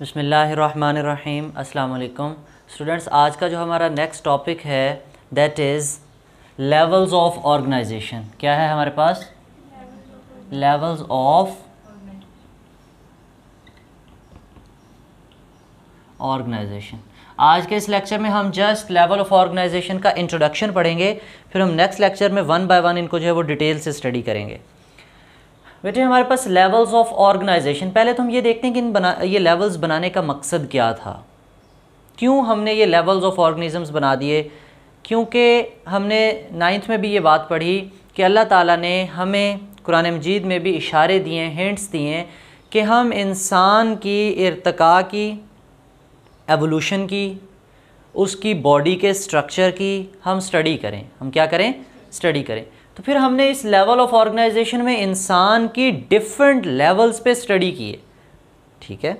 बसमीम अल्लाम स्टूडेंट्स, आज का जो हमारा नेक्स्ट टॉपिक है that is levels of organisation क्या है हमारे पास? लेवल्स ऑफ़ ऑर्गेनाइजेशन आज के इस लेक्चर में हम जस्ट लेवल ऑफ़ ऑर्गेनाइजेशन का इंट्रोडक्शन पढ़ेंगे, फिर हम नेक्स्ट लेक्चर में वन बाय वन इनको जो है वो डिटेल से स्टडी करेंगे। बेटे, हमारे पास लेवल्स ऑफ़ ऑर्गेनाइजेशन पहले तो हम ये देखते हैं कि इन बना, ये लेवल्स बनाने का मकसद क्या था। क्यों हमने ये लेवल्स ऑफ़ ऑर्गेनिज़म्स बना दिए? क्योंकि हमने नाइन्थ में भी ये बात पढ़ी कि अल्लाह ताला ने हमें कुरान मजीद में भी इशारे दिए हिंट्स दिए कि हम इंसान की इरतका की एवोल्यूशन की, उसकी बॉडी के स्ट्रक्चर की हम स्टडी करें। हम क्या करें? स्टडी करें। तो फिर हमने इस लेवल ऑफ़ ऑर्गेनाइजेशन में इंसान की डिफरेंट लेवल्स पे स्टडी की है। ठीक है?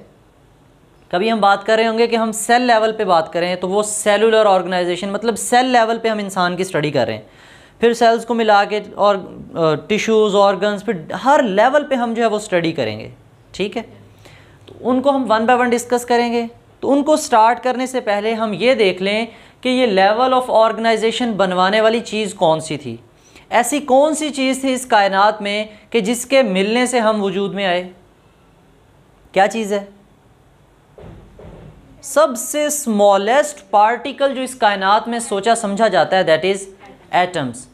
कभी हम बात कर रहे होंगे कि हम सेल लेवल पे बात करें तो वो सेलुलर ऑर्गेनाइजेशन मतलब सेल लेवल पे हम इंसान की स्टडी कर रहे हैं। फिर सेल्स को मिला के और टिश्यूज़ ऑर्गन्स फिर हर लेवल पे हम जो है वो स्टडी करेंगे। ठीक है? तो उनको हम वन बाय वन डिस्कस करेंगे। तो उनको स्टार्ट करने से पहले हम ये देख लें कि ये लेवल ऑफ़ ऑर्गेनाइजेशन बनवाने वाली चीज़ कौन सी थी। ऐसी कौन सी चीज़ थी इस कायनात में कि जिसके मिलने से हम वजूद में आए? क्या चीज़ है? सबसे स्मॉलेस्ट पार्टिकल जो इस कायनात में सोचा, समझा जाता है दैट इज़ एटम्स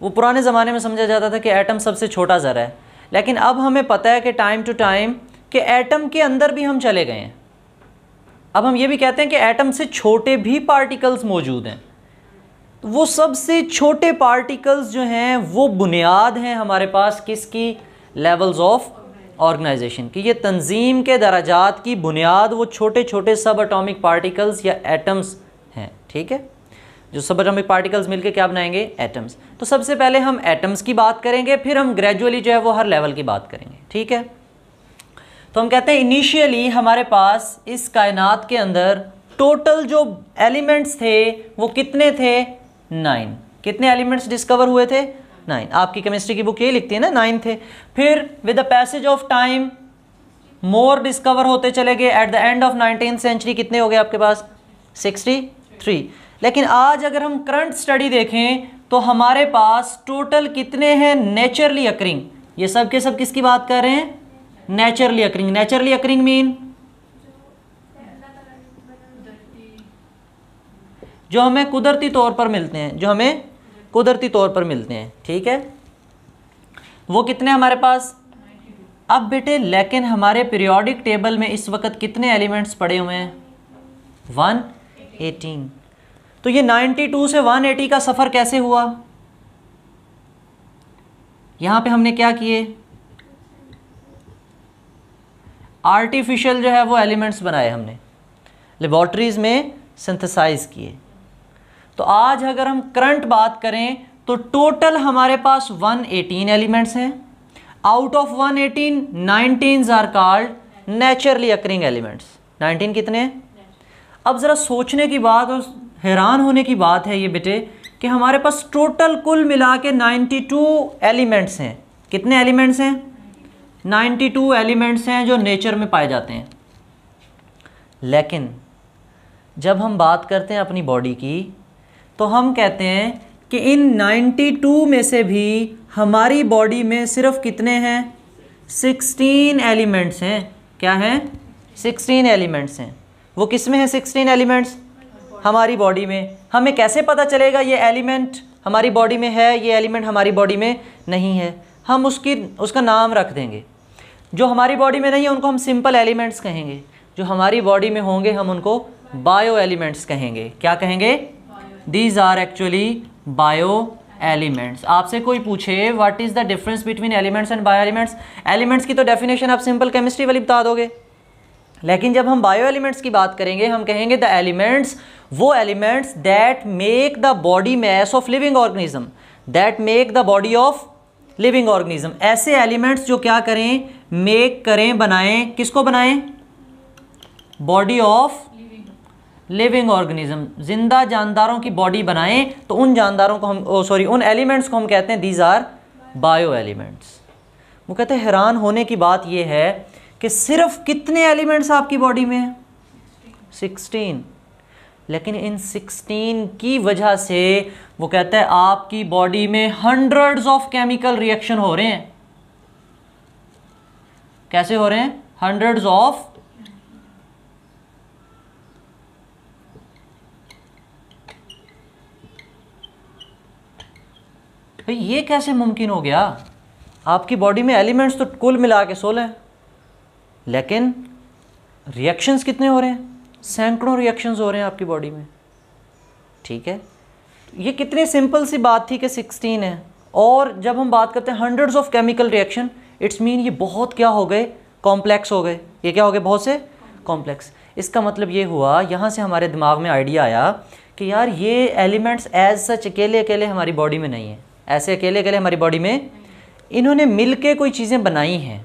वो पुराने ज़माने में समझा जाता था कि एटम सबसे छोटा ज़रा है। लेकिन अब हमें पता है कि टाइम टू टाइम कि एटम के अंदर भी हम चले गए हैं। अब हम ये भी कहते हैं कि एटम से छोटे भी पार्टिकल्स मौजूद हैं। वो सबसे छोटे पार्टिकल्स जो हैं, वो बुनियाद हैं हमारे पास किसकी? लेवल्स ऑफ़ ऑर्गेनाइजेशन की। ये तंजीम के दराजात की बुनियाद वो छोटे छोटे सब अटोमिक पार्टिकल्स या एटम्स हैं, ठीक है? जो सब अटोमिक पार्टिकल्स मिलके क्या बनाएँगे? एटम्स तो सबसे पहले हम एटम्स की बात करेंगे, फिर हम ग्रेजुअली जो है वो हर लेवल की बात करेंगे, ठीक है? तो हम कहते हैं इनिशियली हमारे पास इस कायनात के अंदर टोटल जो एलिमेंट्स थे, वो कितने थे? नाइन। कितने एलिमेंट्स डिस्कवर हुए थे? नाइन। आपकी केमिस्ट्री की बुक ये लिखती है ना, नाइन थे। फिर with the passage of time more discover होते चले गए। At the end of nineteen century कितने हो गए आपके पास? सिक्सटी थ्री लेकिन आज अगर हम करंट स्टडी देखें तो हमारे पास टोटल कितने हैं? नेचरली अकरिंग ये सब के सब किसकी बात कर रहे हैं? Naturally occurring naturally occurring mean जो हमें कुदरती तौर पर मिलते हैं, जो हमें कुदरती तौर पर मिलते हैं, ठीक है? वो कितने हमारे पास? अब बेटे, लेकिन हमारे पीरियोडिक टेबल में इस वक्त कितने एलिमेंट्स पड़े हुए हैं? वन एटीन तो ये नाइन्टी टू से वन एटी का सफ़र कैसे हुआ? यहाँ पे हमने क्या किए? आर्टिफिशियल जो है वो एलिमेंट्स बनाए हमने। लेबॉर्ट्रीज़ में सिंथेसाइज किए। तो आज अगर हम करंट बात करें तो टोटल हमारे पास 118 एलिमेंट्स हैं। Out of 118 19 are called naturally occurring elements. 19 कितने हैं? अब ज़रा सोचने की बात और हैरान होने की बात है ये बेटे, कि हमारे पास टोटल कुल मिला के 92 एलिमेंट्स हैं। कितने एलिमेंट्स हैं? 92 एलिमेंट्स हैं जो नेचर में पाए जाते हैं। लेकिन जब हम बात करते हैं अपनी बॉडी की तो हम कहते हैं कि इन 92 में से भी हमारी बॉडी में सिर्फ़ कितने हैं? 16 एलिमेंट्स हैं। क्या हैं? 16 एलिमेंट्स हैं। वो किसमें हैं 16 एलिमेंट्स? हमारी बॉडी में। हमें कैसे पता चलेगा ये एलिमेंट हमारी बॉडी में है, ये एलिमेंट हमारी बॉडी में नहीं है? हम उसकी, उसका नाम रख देंगे। जो हमारी बॉडी में नहीं है, उनको हम सिंपल एलिमेंट्स कहेंगे। जो हमारी बॉडी में होंगे, हम उनको बायो एलिमेंट्स कहेंगे। क्या कहेंगे? These are actually bio elements आपसे कोई पूछे what is the difference between elements and bio elements elements की तो डेफिनेशन आप सिंपल केमिस्ट्री वाली बता दोगे। लेकिन जब हम बायो एलिमेंट्स की बात करेंगे, हम कहेंगे द एलिमेंट्स वो elements that make the body mass of living organism that make the body of living organism ऐसे एलिमेंट्स जो क्या करें मेक करें, बनाएँ, किसको बनाएँ? Body of living organism. ज़िंदा जानदारों की बॉडी बनाएँ तो उन जानदारों को हम सॉरी उन एलिमेंट्स को हम कहते हैं दीज आर बायो एलिमेंट्स वो कहते हैं, हैरान होने की बात यह है कि सिर्फ़ कितने एलिमेंट्स आपकी बॉडी में हैं? सिक्सटीन लेकिन इन सिक्सटीन की वजह से वो कहता है, आपकी बॉडी में हंड्रेड्स ऑफ़ केमिकल रिएक्शन हो रहे हैं। कैसे हो रहे हैं? हंड्रेड्स ऑफ़ भाई ये कैसे मुमकिन हो गया? आपकी बॉडी में एलिमेंट्स तो कुल मिला के सोलह लेकिन रिएक्शंस कितने हो रहे हैं? सैकड़ों रिएक्शंस हो रहे हैं आपकी बॉडी में। ठीक है? ये कितनी सिंपल सी बात थी कि 16 है। और जब हम बात करते हैं hundreds of chemical reaction it's mean ये बहुत क्या हो गए? कॉम्प्लेक्स हो गए। ये क्या हो गए? बहुत से कॉम्प्लेक्स इसका मतलब ये हुआ, यहाँ से हमारे दिमाग में आइडिया आया कि यार ये एलिमेंट्स एज सच अकेले अकेले हमारी बॉडी में नहीं है। ऐसे अकेले अकेले हमारी बॉडी में, इन्होंने मिल के कोई चीज़ें बनाई हैं।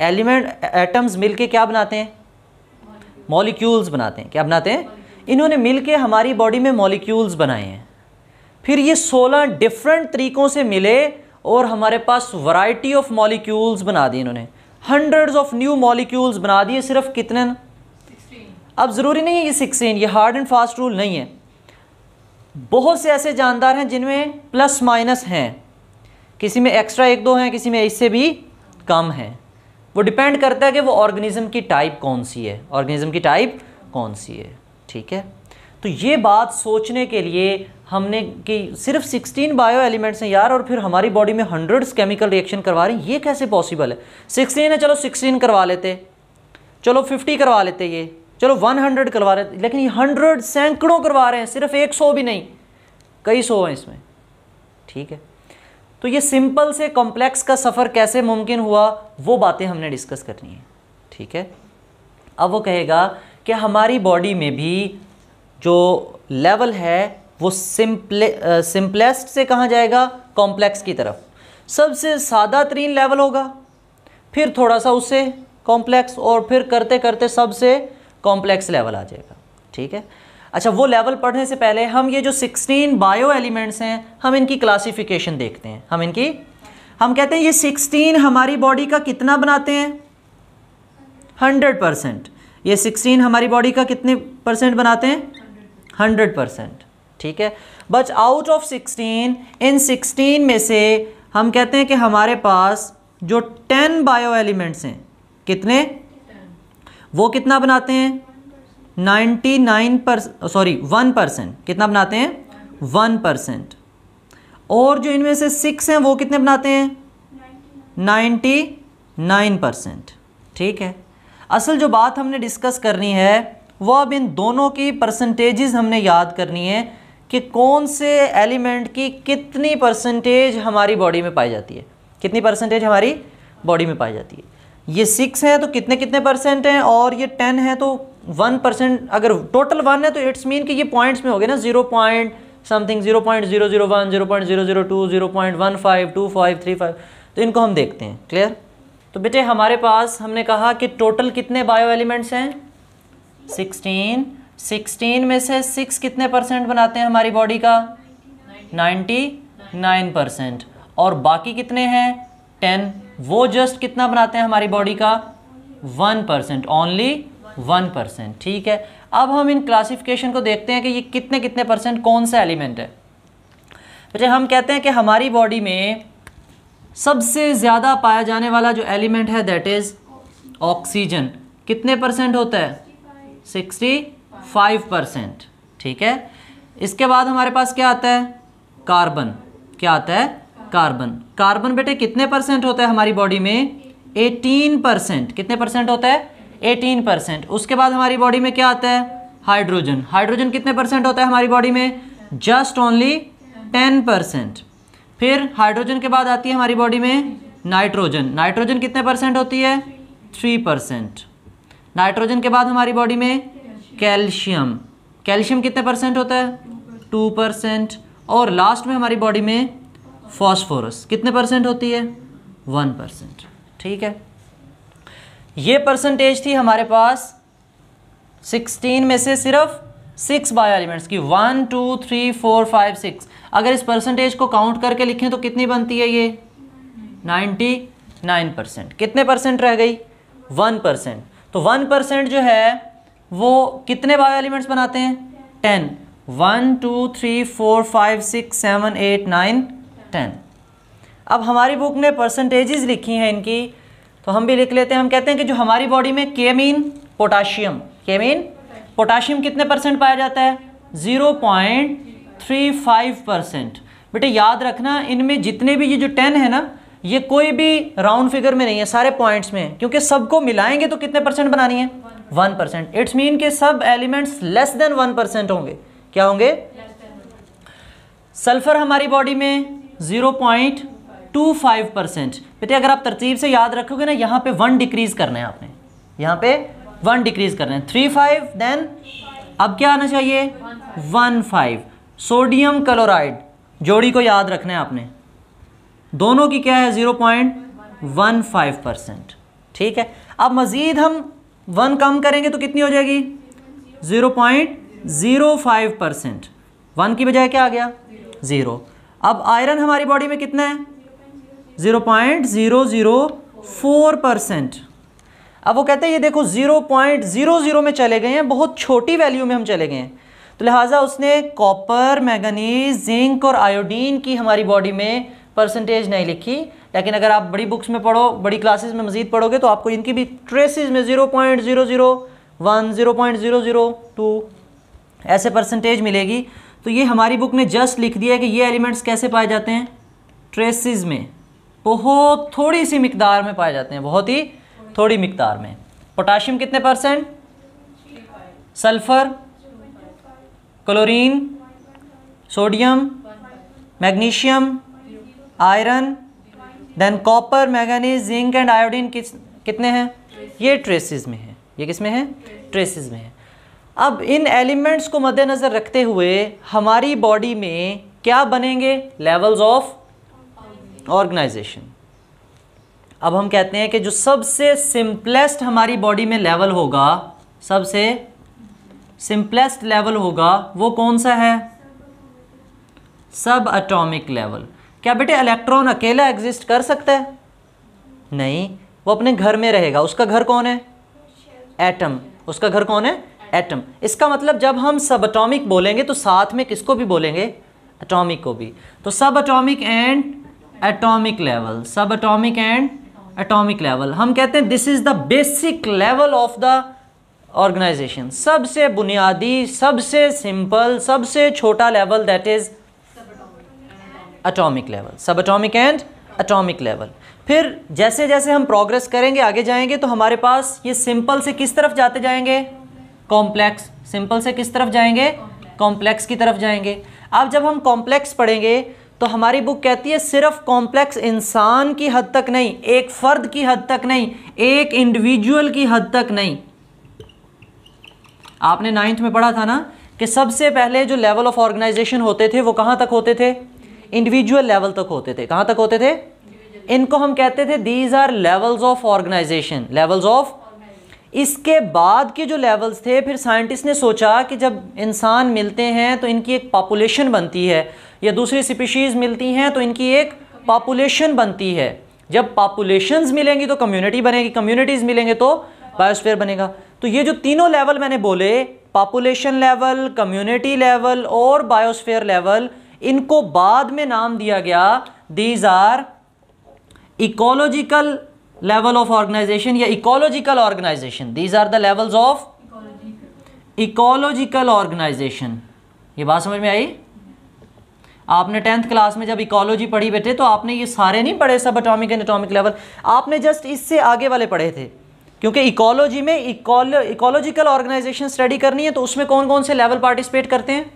एलिमेंट एटम्स मिल के क्या बनाते हैं? मॉलिक्यूल्स बनाते हैं। क्या बनाते हैं? इन्होंने मिल के हमारी बॉडी में मॉलिक्यूल्स बनाए हैं। फिर ये सोलह डिफरेंट तरीक़ों से मिले और हमारे पास वैरायटी ऑफ़ मॉलिक्यूल्स बना दिए इन्होंने। हंड्रेड्स ऑफ़ न्यू मॉलिक्यूल्स बना दिए सिर्फ़ कितने? अब ज़रूरी नहीं है ये सिक्सटीन ये हार्ड एंड फास्ट रूल नहीं है। बहुत से ऐसे जानदार हैं जिनमें प्लस माइनस हैं। किसी में एक्स्ट्रा एक दो हैं, किसी में इससे भी कम हैं। वो डिपेंड करता है कि वो ऑर्गेनिज्म की टाइप कौन सी है। ऑर्गेनिज्म की टाइप कौन सी है, ठीक है? तो ये बात सोचने के लिए हमने कि सिर्फ़ 16 बायो एलिमेंट्स हैं यार, और फिर हमारी बॉडी में हंड्रेड्स केमिकल रिएक्शन करवा रहे हैं, ये कैसे पॉसिबल है? 16 है, चलो 16 करवा लेते। चलो 50 करवा लेते ये। चलो 100 करवा रहे लेकिन ये हंड्रेड सैकड़ों करवा रहे हैं, सिर्फ़ एक सौ भी नहीं, कई सौ हैं इसमें, ठीक है? तो ये सिंपल से कॉम्प्लेक्स का सफ़र कैसे मुमकिन हुआ, वो बातें हमने डिस्कस करनी है, ठीक है? अब वो कहेगा कि हमारी बॉडी में भी जो लेवल है, वो सिंपले सिंपलेस्ट से कहाँ जाएगा? कॉम्प्लेक्स की तरफ़। सबसे सादा तरीन लेवल होगा, फिर थोड़ा सा उससे कॉम्प्लेक्स और फिर करते करते सबसे कॉम्प्लेक्स लेवल आ जाएगा, ठीक है? अच्छा वो लेवल पढ़ने से पहले हम ये जो 16 बायो एलिमेंट्स हैं, हम इनकी क्लासिफिकेशन देखते हैं। हम इनकी, हम कहते हैं ये 16 हमारी बॉडी का कितना बनाते हैं? 100 परसेंट ये 16 हमारी बॉडी का कितने परसेंट बनाते हैं? 100 परसेंट ठीक है? बट आउट ऑफ़ 16 इन 16 में से हम कहते हैं कि हमारे पास जो 10 बायो एलिमेंट्स हैं, कितने? वो कितना बनाते हैं? 99 पर, सॉरी, वन परसेंट। कितना बनाते हैं? One percent. और जो इनमें से सिक्स हैं, वो कितने बनाते हैं? Ninety nine percent. ठीक है? असल जो बात हमने डिस्कस करनी है, वो अब इन दोनों की परसेंटेजेस हमने याद करनी है कि कौन से एलिमेंट की कितनी परसेंटेज हमारी बॉडी में पाई जाती है। कितनी परसेंटेज हमारी बॉडी में पाई जाती है। ये सिक्स है तो कितने कितने परसेंट हैं? और ये टेन है तो वन परसेंट अगर टोटल वन है तो इट्स मीन कि ये पॉइंट्स में हो गए ना zero point something zero point zero zero one zero point zero zero two zero point one five two five three five तो इनको हम देखते हैं क्लियर तो बेटे हमारे पास हमने कहा कि टोटल कितने बायो एलिमेंट्स हैं? सिक्सटीन सिक्सटीन में से सिक्स कितने परसेंट बनाते हैं हमारी बॉडी का? नाइन्टी नाइन परसेंट और बाकी कितने हैं? टेन वो जस्ट कितना बनाते हैं हमारी बॉडी का? One percent only one percent ठीक है? अब हम इन क्लासिफिकेशन को देखते हैं कि ये कितने कितने परसेंट कौन सा एलिमेंट है। बेटे हम कहते हैं कि हमारी बॉडी में सबसे ज़्यादा पाया जाने वाला जो एलिमेंट है दैट इज़ ऑक्सीजन कितने परसेंट होता है? सिक्सटी फाइव परसेंट ठीक है? इसके बाद हमारे पास क्या आता है? कार्बन क्या आता है? कार्बन कार्बन बेटे कितने परसेंट होता है हमारी बॉडी में? 18 परसेंट कितने परसेंट होता है? 18 परसेंट उसके बाद हमारी बॉडी में क्या आता है? हाइड्रोजन हाइड्रोजन कितने परसेंट होता है हमारी बॉडी में? जस्ट ओनली 10 परसेंट फिर हाइड्रोजन के बाद आती है हमारी बॉडी में नाइट्रोजन नाइट्रोजन कितने परसेंट होती है? थ्री परसेंट नाइट्रोजन के बाद हमारी बॉडी में कैल्शियम कैल्शियम कितने परसेंट होता है? टू परसेंट और लास्ट में हमारी बॉडी में फॉस्फोरस। कितने परसेंट होती है? One percent. ठीक है? ये परसेंटेज थी हमारे पास सिक्सटीन में से सिर्फ़ सिक्स बायो एलिमेंट्स की। One, two, three, four, five, six. अगर इस परसेंटेज को काउंट करके लिखें तो कितनी बनती है ये? Ninety nine percent. कितने परसेंट रह गई? One percent. तो वन परसेंट जो है, वो कितने बायो एलिमेंट्स बनाते हैं? Ten. One, two, three, four, five, six, seven, eight, nine ten अब हमारी बुक ने परसेंटेजेस लिखी हैं इनकी तो हम भी लिख लेते हैं। हम कहते हैं कि जो हमारी बॉडी में के मीन पोटाशियम के मीन पोटाशियम कितने परसेंट पाया जाता है? Zero point three five percent बेटे, याद रखना, इनमें जितने भी ये जो टेन है ना, ये कोई भी राउंड फिगर में नहीं है, सारे पॉइंट्स में। क्योंकि सबको मिलाएँगे तो कितने परसेंट बनानी है? वन परसेंट इट्स मीन के सब elements less than one percent होंगे। क्या होंगे? सल्फ़र हमारी बॉडी में zero point two five percent. बेटे, अगर आप तरतीब से याद रखोगे ना, यहाँ पे वन डिक्रीज करना है आपने। यहाँ पे वन डिक्रीज करना है। थ्री फाइव, देन अब क्या आना चाहिए? One five. Sodium chloride. जोड़ी को याद रखना है आपने। दोनों की क्या है? Zero point one five percent. ठीक है? अब मज़ीद हम वन कम करेंगे तो कितनी हो जाएगी? Zero point zero five percent. One की बजाय क्या आ गया? ज़ीरो। अब आयरन हमारी बॉडी में कितना है? Zero point zero zero four percent अब वो कहते हैं, ये देखो ज़ीरो पॉइंट ज़ीरो ज़ीरो में चले गए हैं, बहुत छोटी वैल्यू में हम चले गए हैं। तो लिहाजा उसने कॉपर मैगनीज जिंक और आयोडीन की हमारी बॉडी में परसेंटेज नहीं लिखी। लेकिन अगर आप बड़ी बुक्स में पढ़ो, बड़ी क्लासेस में मज़ीद पढ़ोगे तो आपको इनकी भी ट्रेसिस में zero point zero zero one zero point zero zero two ऐसे परसेंटेज मिलेगी। तो ये हमारी बुक ने जस्ट लिख दिया है कि ये एलिमेंट्स कैसे पाए जाते हैं? ट्रेसिस में। बहुत थोड़ी सी मकदार में पाए जाते हैं, बहुत ही थोड़ी मकदार में। पोटाशियम कितने percent sulphur chlorine sodium magnesium iron then copper manganese zinc and iodine किस कितने हैं? ये ट्रेसिस में है। ये किसमें है? ट्रेसिस में है। अब इन एलिमेंट्स को मद्देनज़र रखते हुए हमारी बॉडी में क्या बनेंगे? लेवल्स ऑफ़ ऑर्गेनाइजेशन अब हम कहते हैं कि जो सबसे सिंपलेस्ट हमारी बॉडी में लेवल होगा, सबसे सिंपलेस्ट लेवल होगा, वो कौन सा है? सब अटोमिक लेवल क्या बेटे इलेक्ट्रॉन अकेला एग्जिस्ट कर सकता है? नहीं, वो अपने घर में रहेगा। उसका घर कौन है? एटम उसका घर कौन है? एटम इसका मतलब जब हम सब अटोमिक बोलेंगे तो साथ में किसको भी बोलेंगे? अटोमिक को भी। तो sub atomic and atomic level sub atomic and atomic level हम कहते हैं this is the basic level of the organisation सबसे बुनियादी, सबसे सिंपल सबसे छोटा level that is atomic level sub atomic and atomic level फिर जैसे जैसे हम प्रोग्रेस करेंगे, आगे जाएँगे तो हमारे पास ये सिंपल से किस तरफ़ जाते जाएँगे? कॉम्प्लेक्स सिंपल से किस तरफ़ जाएँगे? कॉम्प्लेक्स। की तरफ़ जाएँगे। अब जब हम कॉम्प्लेक्स पढ़ेंगे तो हमारी बुक कहती है सिर्फ़ कॉम्प्लेक्स इंसान की हद तक नहीं एक फ़र्द की हद तक नहीं एक इंडिविजुअल की हद तक नहीं। आपने नाइन्थ में पढ़ा था ना कि सबसे पहले जो लेवल ऑफ़ ऑर्गेनाइजेशन होते थे वो कहाँ तक होते थे? इंडिविजुअल लेवल तक होते थे। कहाँ तक होते थे? इनको हम कहते थे these are levels of organisation levels of इसके बाद के जो लेवल्स थे, फिर साइंटिस्ट ने सोचा कि जब इंसान मिलते हैं तो इनकी एक पॉपुलेशन बनती है। या दूसरी स्पीशीज़ मिलती हैं तो इनकी एक पॉपुलेशन बनती है। जब पॉपुलेशंस मिलेंगी तो कम्युनिटी बनेगी। कम्युनिटीज़ मिलेंगे तो बायोस्फीयर बनेगा। तो ये जो तीनों लेवल मैंने बोले पॉपुलेशन लेवल कम्युनिटी लेवल और बायोस्फीयर लेवल इनको बाद में नाम दिया गया। These are ecological level of organisation या ecological organisation these are the levels of ecological organisation ये बात समझ में आई? आपने टेंथ क्लास में जब इकोलॉजी पढ़ी बैठे तो आपने ये सारे नहीं पढ़े सब अटोमिक एंड एटॉमिक लेवल आपने जस्ट इससे आगे वाले पढ़े थे। क्योंकि इकोलॉजी में इकोलॉजिकल ऑर्गेनाइजेशन स्टडी करनी है तो उसमें कौन कौन से लेवल पार्टिसिपेट करते हैं?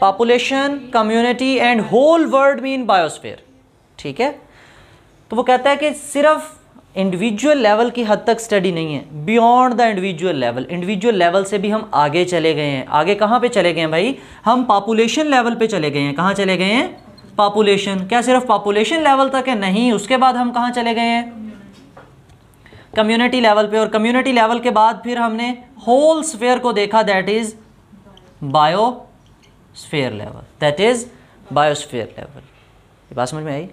Population community and whole world mean biosphere ठीक है? तो वो कहता है कि सिर्फ़ इंडिविजुअल लेवल की हद तक स्टडी नहीं है। Beyond the individual level individual level से भी हम आगे चले गए हैं। आगे कहाँ पे चले गए हैं भाई? हम पॉपुलेशन लेवल पे चले गए हैं। कहाँ चले गए हैं? पॉपुलेशन क्या सिर्फ़ पॉपुलेशन लेवल तक है? नहीं। उसके बाद हम कहाँ चले गए हैं? कम्युनिटी लेवल पे। और कम्युनिटी लेवल के बाद फिर हमने होल स्फेयर को देखा that is biosphere level that is biosphere level ये बात समझ में आई?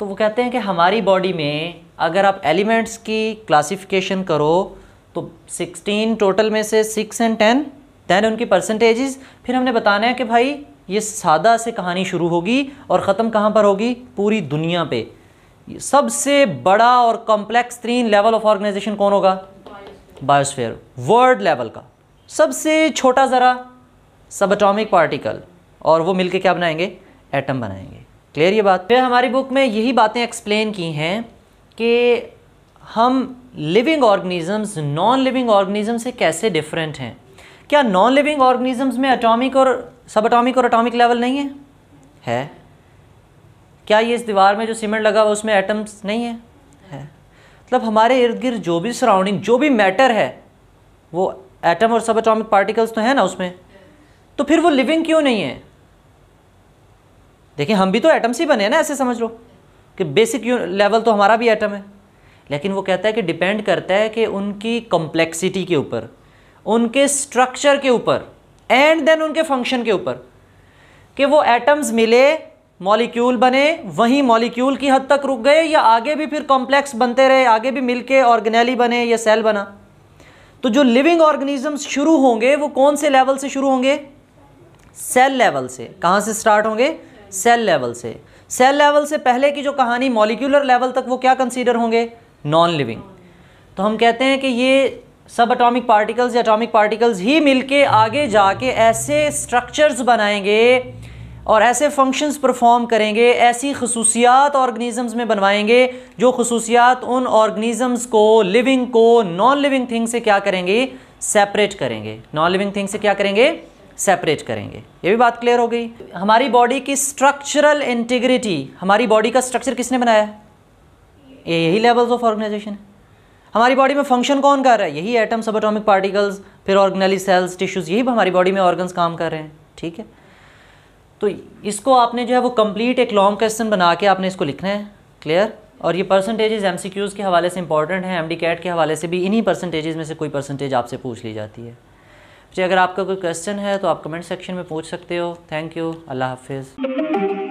तो वो कहते हैं कि हमारी बॉडी में अगर आप एलिमेंट्स की क्लासिफिकेशन करो तो 16 टोटल में से 6 एंड 10 दैन उनकी परसेंटेजेस फिर हमने बताना है कि भाई ये सादा से कहानी शुरू होगी और ख़त्म कहाँ पर होगी? पूरी दुनिया पे। सबसे बड़ा और कॉम्प्लेक्स तीन लेवल ऑफ़ ऑर्गेनाइजेशन कौन होगा? बायोस्फीयर वर्ल्ड लेवल का। सबसे छोटा ज़रा सब अटोमिक पार्टिकल और वो मिलके क्या बनाएँगे? एटम बनाएँगे। क्लियर ये बात? फिर हमारी बुक में यही बातें एक्सप्लेन की हैं कि हम living organisms non living organism से कैसे डिफरेंट हैं? क्या नॉन लिविंग ऑर्गेनिजम्स में एटॉमिक और सब एटॉमिक और एटॉमिक लेवल नहीं है? है। क्या ये इस दीवार में जो सीमेंट लगा हुआ उसमें एटम्स नहीं है? है। मतलब हमारे इर्द गिर्द जो भी सराउंडिंग जो भी मैटर है, वो एटम और सब एटॉमिक पार्टिकल्स तो हैं ना उसमें? तो फिर वो लिविंग क्यों नहीं है? देखिए, हम भी तो एटम से बने हैं ना, ऐसे समझ लो कि बेसिक लेवल तो हमारा भी एटम है। लेकिन वो कहता है कि डिपेंड करता है कि उनकी कॉम्प्लेक्सिटी के ऊपर, उनके स्ट्रक्चर के ऊपर एंड देन उनके फ़ंक्शन के ऊपर, कि वो एटम्स मिले मॉलिक्यूल बने, वहीं मॉलिक्यूल की हद तक रुक गए, या आगे भी फिर कॉम्प्लेक्स बनते रहे, आगे भी मिलके ऑर्गेनेली बने, या सेल बना। तो जो लिविंग ऑर्गेनिजम्स शुरू होंगे, वो कौन से लेवल से शुरू होंगे? सेल लेवल से। कहाँ से स्टार्ट होंगे? सेल लेवल से। सेल लेवल से पहले की जो कहानी मॉलिक्यूलर लेवल तक वो क्या कंसीडर होंगे? नॉन लिविंग तो हम कहते हैं कि ये सब अटोमिक पार्टिकल्स या अटोमिक पार्टिकल्स ही मिलके आगे जाके ऐसे स्ट्रक्चर्स बनाएँगे और ऐसे फ़ंक्शंस परफॉर्म करेंगे, ऐसी खसूसियात ऑर्गेनिज़म्स में बनवाएँगे, जो खसूसियात उन ऑर्गेनिज़म्स को लिविंग को नॉन लिविंग थिंग से क्या करेंगे? सेपरेट करेंगे। नॉन लिविंग थिंग से क्या करेंगे? सेपरेट करेंगे। ये भी बात क्लियर हो गई। हमारी बॉडी की स्ट्रक्चरल इंटीग्रिटी हमारी बॉडी का स्ट्रक्चर किसने बनाया? है ये यही लेवल्स ऑफ़ ऑर्गेनाइजेशन है। हमारी बॉडी में फ़ंक्शन कौन कर रहा है? यही एटम सब एटॉमिक पार्टिकल्स फिर ऑर्गेनली सेल्स टिश्यूज़ यही हमारी बॉडी में ऑर्गन्स काम कर रहे हैं। ठीक है? तो इसको आपने जो है वो कंप्लीट एक लॉन्ग क्वेश्चन बना के आपने इसको लिखना है। क्लियर और ये परसेंटेजेस एम के हवाले से इंपॉर्टेंट हैं एम कैट के हवाले से भी इन्हीं परसेंटेजेस में से कोई परसेंटेज आपसे पूछ ली जाती है। जी अगर आपका कोई क्वेश्चन है तो आप कमेंट सेक्शन में पूछ सकते हो। थैंक यू अल्लाह हाफिज़.